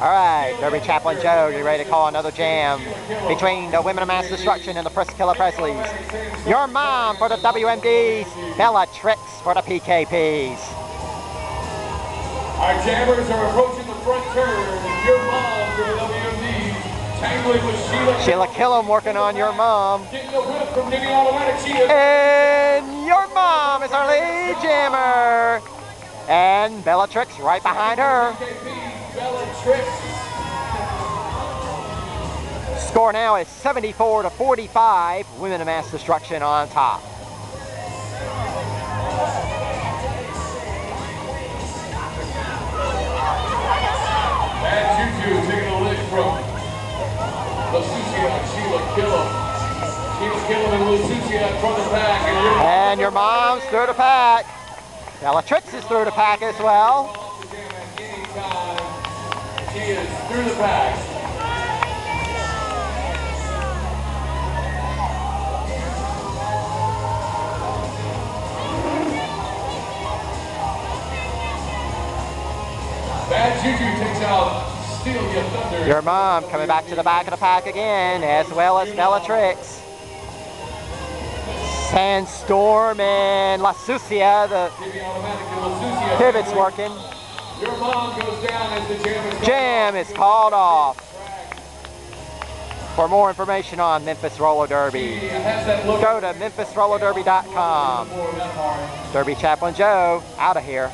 All right, Derby Chaplain Joe, you ready to call another jam between the Women of Mass Destruction and the PrissKilla Prezleys. Your mom for the WMDs, Bella Trixx for the PKPs. Our jammers are approaching the front turn. Your mom for the WMDs, tangling with Sheila. Sheila Killam working on Your Mom. Getting a whip from Nibby Automatic. She is And Your Mom is our lead jammer. And Bella Trixx right behind her. Score now is 74 to 45. Women of Mass Destruction on top. Taking a lick from and from the. And your Mom's through the pack. Bella Trixx is through the pack as well. She is through the pack. Bad Juju takes out Steelia Thunder. Your Mom coming back to the back of the pack again, as well as Bella Trixx. Sandstorm and La Sucia, the Nibby Automatic and La Sucia. pivot's working. Your mom goes down as the jam is called off. For more information on Memphis Roller Derby, go to memphisrollerderby.com. Derby Chaplain Joe, out of here.